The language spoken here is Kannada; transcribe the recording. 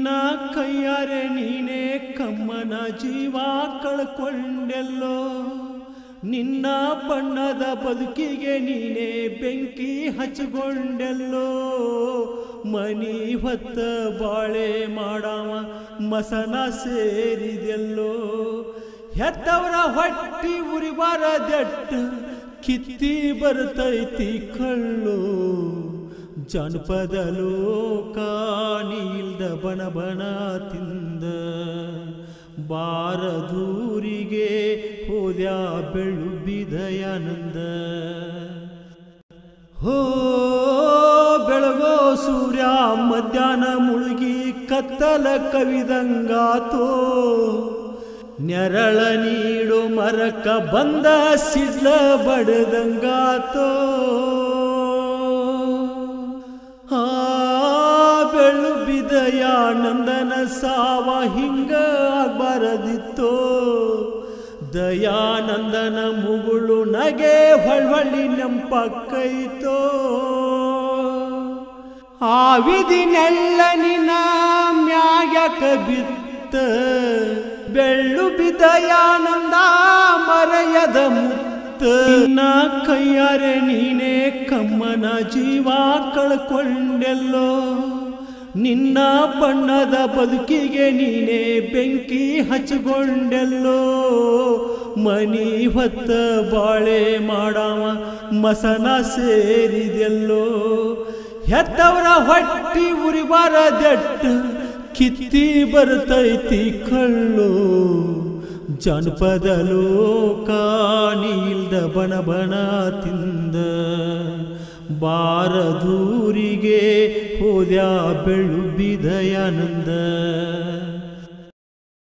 ನಿನ್ನ ಕೈಯಾರೆ ನೀನೇ ಕಮ್ಮನ ಜೀವ ಕಳ್ಕೊಂಡೆಲ್ಲೋ ನಿನ್ನ ಬಣ್ಣದ ಬದುಕಿಗೆ ನೀನೇ ಬೆಂಕಿ ಹಚ್ಚಿಕೊಂಡೆಲ್ಲೋ. ಮನಿ ಹೊತ್ತ ಬಾಳೆ ಮಾಡವ, ಮಸನ ಸೇರಿದೆಲ್ಲೋ. ಹೆತ್ತವರ ಹೊಟ್ಟಿ ಉರಿಬಾರದೆಟ್ಟು, ಕಿತ್ತಿ ಬರ್ತೈತಿ ಕಳ್ಳು. ಜಾನಪದ ಲೋಕ ನೀಲ್ದ ಬಣ ಬಣ ತಿಂದ. ಬಾರದೂರಿಗೆ ಹೋದ್ಯಾ ಬೆಳು ಬಿದಯಾನಂದ. ಹೋ ಬೆಳಗೋ ಸೂರ್ಯ, ಮಧ್ಯಾಹ್ನ ಮುಳುಗಿ ಕತ್ತಲ ಕವಿದಂಗಾತೋ. ನೆರಳ ನೀಡು ಮರಕ ಬಂದ ಸಿಡ್ಲ ಬಡದಂಗಾತೋ. ಬಿದಯ ನಂದನ ಸಾವ ಹಿಂಗ ಬರದಿತ್ತು ದಯಾನಂದನ ಮುಗುಳು ನಗೆ ಹೊಳ್ವಳ್ಳಿ ನೆಂಪಕ್ಕೈತೋ. ಆ ವಿಧಿ ನೆಳ್ಳನಿನ ಮ್ಯಾಗ ಬಿತ್ತ ಬೆಳ್ಳು ಬಿದಯಾನಂದ ಮರೆಯದ ಮುತ್ತ. ನಿನ್ನ ಕೈಯಾರೆ ನೀನೇ ಕಮ್ಮನ ಜೀವ ಕಳ್ಕೊಂಡೆಲ್ಲೋ. ನಿನ್ನ ಬಣ್ಣದ ಬದುಕಿಗೆ ನೀನೇ ಬೆಂಕಿ ಹಚ್ಚಿಕೊಂಡೆಲ್ಲೋ. ಮನಿ ಹೊತ್ತ ಬಾಳೆ ಮಾಡವ, ಮಸನ ಸೇರಿದೆಲ್ಲೋ. ಹೆತ್ತವರ ಹೊಟ್ಟಿ ಉರಿಬಾರದೆಟ್ಟು ಕಿತ್ತಿ ಬರ್ತೈತಿ ಕಳ್ಳು. ಜನಪದ ಲೋಕ ನೀಲ್ದ ಬಣ ಬಣ ತಿಂದ. ಬಾರದೂರಿಗೆ ಹೋದ್ಯಾ ಬೆಳು ಬಿದಯಾನಂದ.